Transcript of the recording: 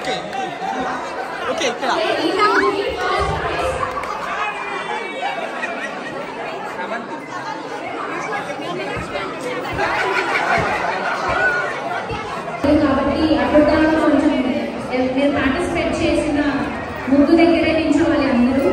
Okay okay ఇక్కడ కాబట్టి అప్పుడు కొంచెం మీరు పార్టిసిపేట్ చేసిన ముందు దగ్గరే నించోవాలి అందరూ.